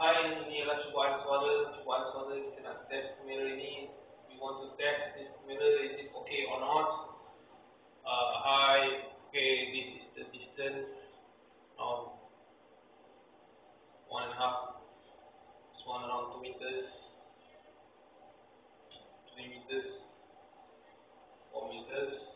file nearest white model, white model you can test mirror image, you want to test this mirror, is it okay or not, uh, hi, okay, this is the distance of one and a half, this one around 2 meters, 3 meters, 4 meters,